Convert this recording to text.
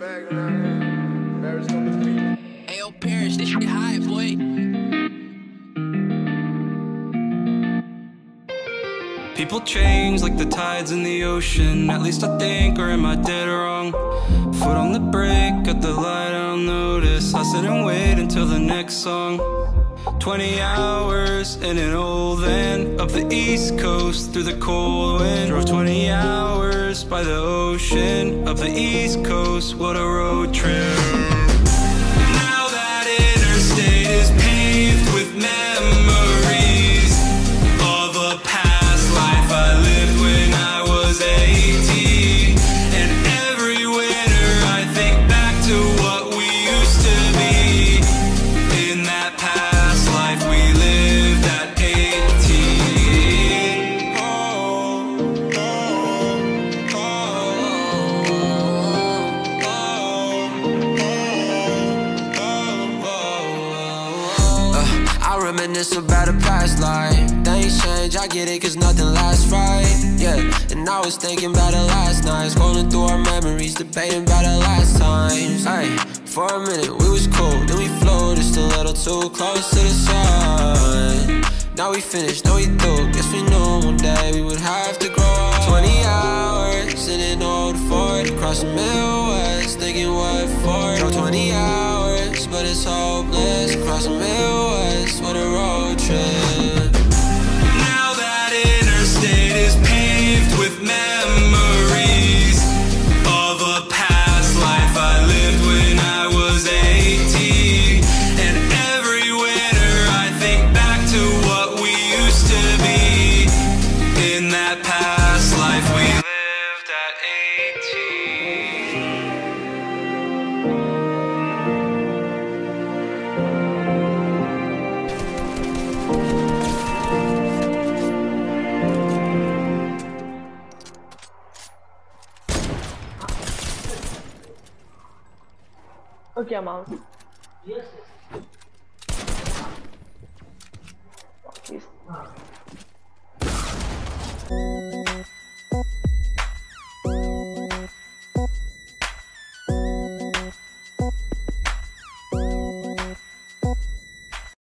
back now. Gonna be. Hey, yo, this shit high, boy. People change like the tides in the ocean At least I think, or am I dead wrong? Foot on the brake, at the light, I'll notice I sit and wait until the next song 20 hours in an old van Up the east coast through the cold wind Drove 20 hours by the ocean up the east coast. What a road trip. Reminisce about a past life. Things change, I get it, cause nothing lasts right. Yeah, and I was thinking about it last night. Scrolling through our memories, debating about the last times. Hey, for a minute, we was cool, then we flew just a little too close to the sun. Now we finished, now we through. Guess we knew one day we would have to grow up. 20 hours in an old Ford, across the Midwest, thinking what for. Drove 20 hours, but it's hopeless. Across the Midwest, what a road trip. Okay, I'm out. Yes.